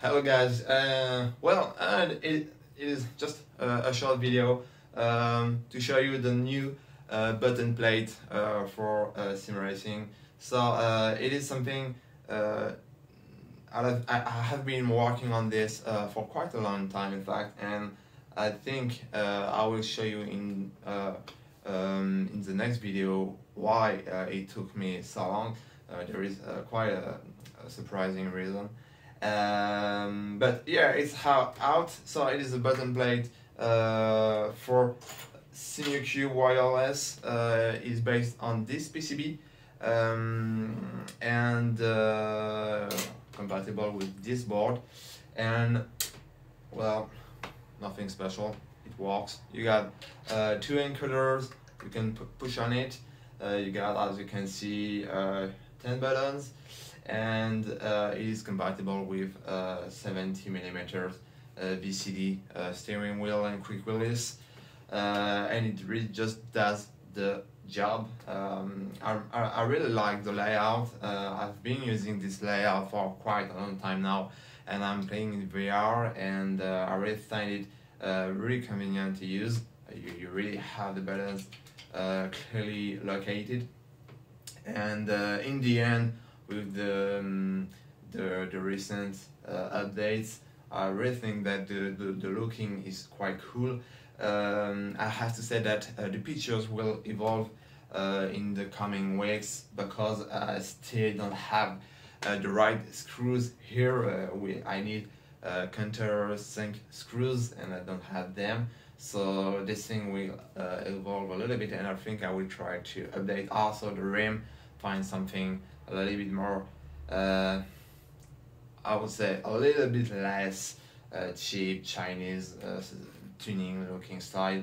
Hello guys, uh, well uh, it, it is just a, a short video um, to show you the new uh, button plate uh, for uh, sim racing. So uh, it is something I have, I have been working on this for quite a long time in fact and I think I will show you in um, in the next video why it took me so long. there is quite a, a surprising reason. Um, but yeah, it's how out. So it is a button plate uh, for SimuCube wireless. Uh, is based on this PCB um, and uh, compatible with this board. And well, nothing special. It works. You got uh, two encoders. You can push on it. Uh, you got, as you can see, uh, 10 buttons and uh, it is compatible with uh, 70 millimeters uh, PCD uh, steering wheel and quick release. Uh, and it really just does the job. Um, I, I really like the layout. Uh, I've been using this layout for quite a long time now and I'm playing in VR and I really find it really convenient to use. You, you really have the buttons clearly located and in the end with the um, the, the recent uh, updates. I really think that the, the, the looking is quite cool. Um, I have to say that uh, the pictures will evolve uh, in the coming weeks because I still don't have uh, the right screws here. Uh, we, I need uh, countersink screws and I don't have them. So this thing will uh, evolve a little bit and I think I will try to update also the rim, find something a little bit more, uh, I would say a little bit less uh, cheap Chinese uh, tuning looking style.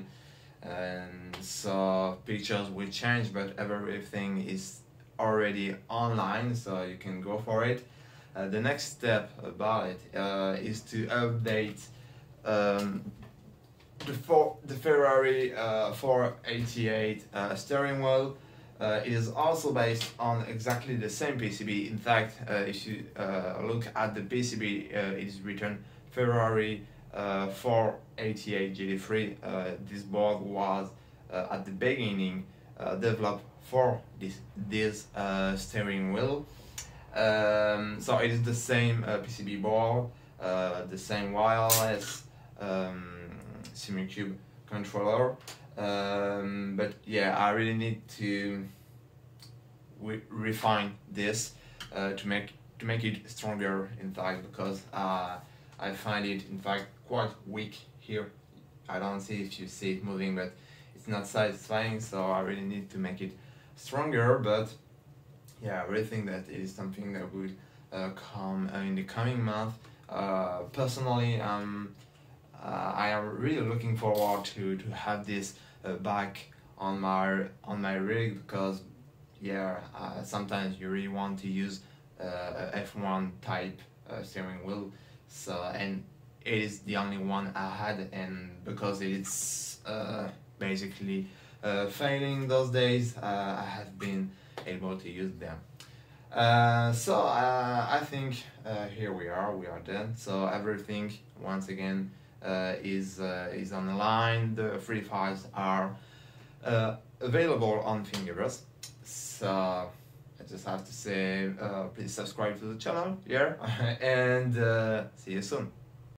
And so pictures will change, but everything is already online, so you can go for it. Uh, the next step about it uh, is to update um, the, for, the Ferrari uh, 488 uh, steering wheel uh, it is also based on exactly the same PCB. In fact, uh, if you uh, look at the PCB, uh, it is written Ferrari uh, 488 GT3. Uh, this board was at the beginning developed for this, this steering wheel. Um, so it is the same PCB board, the same wireless um, SimuCube controller. Um, but yeah, I really need to refine this uh, to make to make it stronger. In fact, because uh, I find it in fact quite weak here. I don't see if you see it moving, but it's not satisfying. So I really need to make it stronger. But yeah, I really think that it is something that will uh, come uh, in the coming month. Uh, personally, uh, I am really looking forward to to have this uh, back on my on my rig because yeah uh, sometimes you really want to use uh, a F1 type uh, steering wheel. So and it is the only one I had and because it's uh, basically uh, failing those days I have been able to use them. So I think here we are we are done. So everything once again uh, is uh, is on the free files are uh, available on Thingiverse. So I just have to say, please subscribe to the channel, yeah, and see you soon.